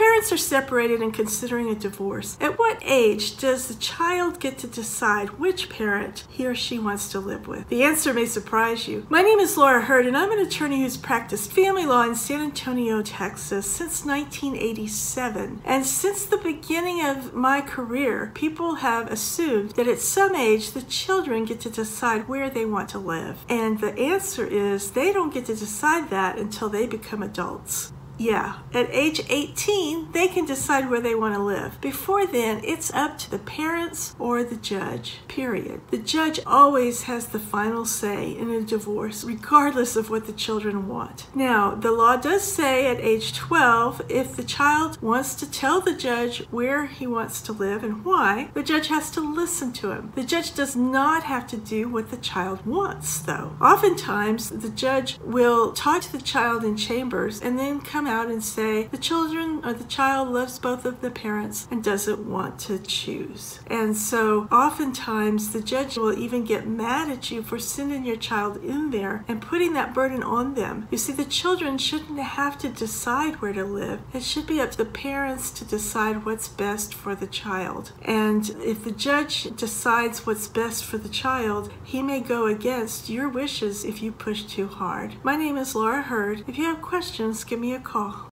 parents are separated and considering a divorce, at what age does the child get to decide which parent he or she wants to live with? The answer may surprise you. My name is Laura Heard, and I'm an attorney who's practiced family law in San Antonio, Texas since 1987. And since the beginning of my career, people have assumed that at some age the children get to decide where they want to live. And the answer is they don't get to decide that until they become adults. Yeah, at age 18, they can decide where they want to live. Before then, it's up to the parents or the judge, period. The judge always has the final say in a divorce, regardless of what the children want. Now, the law does say at age 12, if the child wants to tell the judge where he wants to live and why, the judge has to listen to him. The judge does not have to do what the child wants, though. Oftentimes, the judge will talk to the child in chambers and then come out and say the children or the child loves both of the parents and doesn't want to choose. And so oftentimes the judge will even get mad at you for sending your child in there and putting that burden on them. You see, the children shouldn't have to decide where to live. It should be up to the parents to decide what's best for the child. And if the judge decides what's best for the child, he may go against your wishes if you push too hard. My name is Laura Heard. If you have questions, give me a call. Oh.